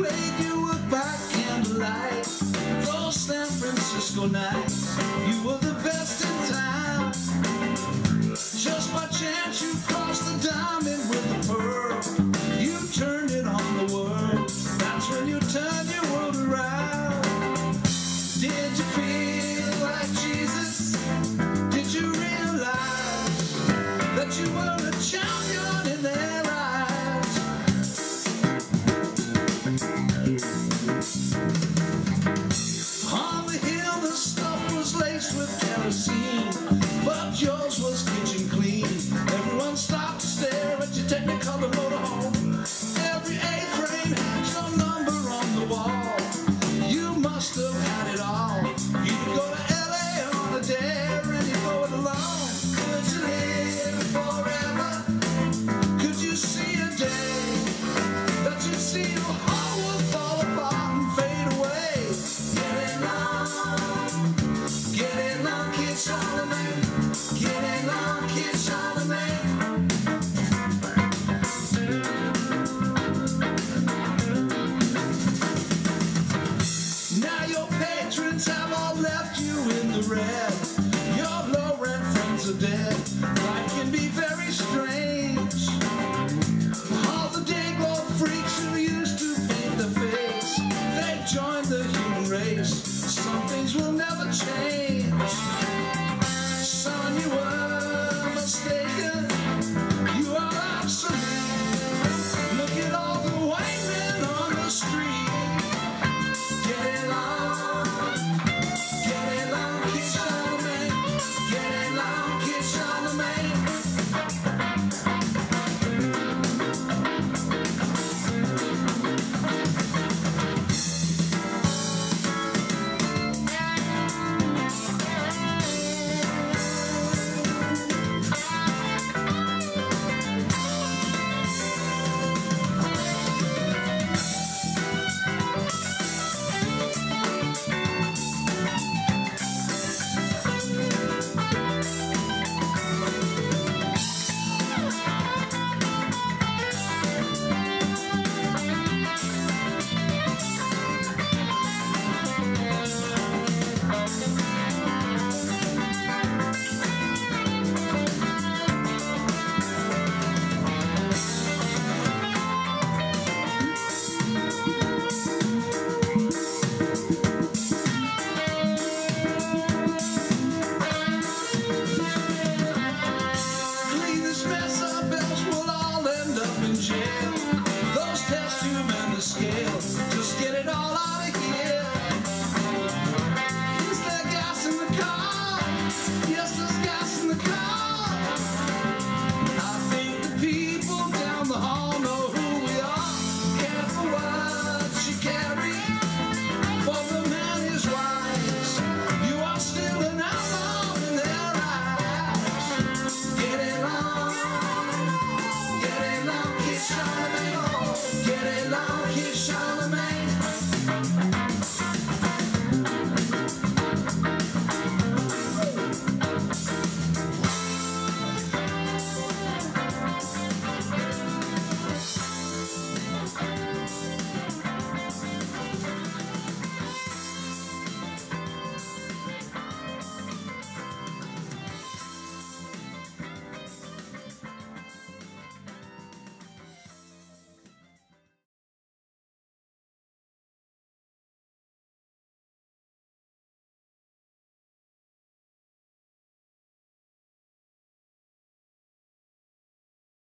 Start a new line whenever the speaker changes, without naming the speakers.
played you were back in the light. Those San Francisco nights. Patrons